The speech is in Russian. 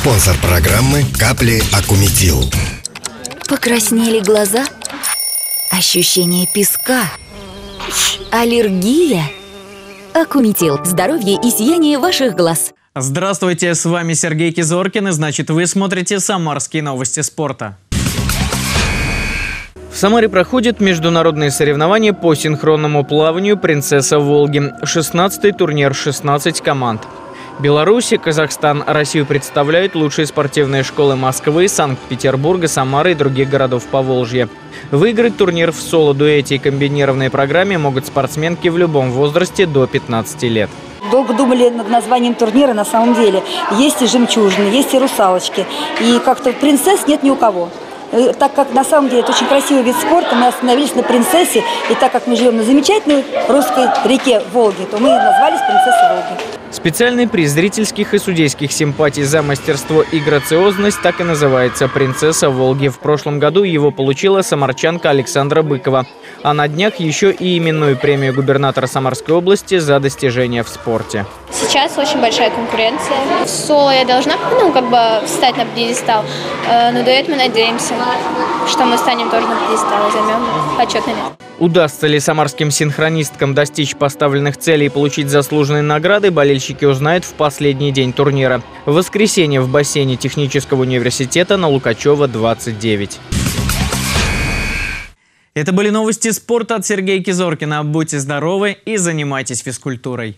Спонсор программы «Капли Акумитил». Покраснели глаза? Ощущение песка? Аллергия? Акумитил. Здоровье и сияние ваших глаз. Здравствуйте, с вами Сергей Кизоркин, и значит вы смотрите «Самарские новости спорта». В Самаре проходят международные соревнования по синхронному плаванию «Принцесса Волги». 16-й турнир, 16 команд. Беларусь, Казахстан, Россию представляют лучшие спортивные школы Москвы, Санкт-Петербурга, Самары и других городов Поволжья. Выиграть турнир в соло-дуэте и комбинированной программе могут спортсменки в любом возрасте до 15 лет. Долго думали над названием турнира, на самом деле. Есть и жемчужины, есть и русалочки. И как-то принцесс нет ни у кого. Э, так как на самом деле это очень красивый вид спорта, мы остановились на принцессе, и так как мы живем на замечательной русской реке Волги, то мы назвались принцессой Волги. Специальный приз зрительских и судейских симпатий за мастерство и грациозность так и называется «Принцесса Волги». В прошлом году его получила самарчанка Александра Быкова. А на днях еще и именную премию губернатора Самарской области за достижения в спорте. Сейчас очень большая конкуренция. В соло я должна, ну, как бы встать на пьедестал. Э, но дуэт мы надеемся, что мы станем тоже на пьедестал и займем почетное место. Удастся ли самарским синхронисткам достичь поставленных целей и получить заслуженные награды, болельщики узнают в последний день турнира. В воскресенье в бассейне технического университета на Лукачева 29. Это были новости спорта от Сергея Кизоркина. Будьте здоровы и занимайтесь физкультурой.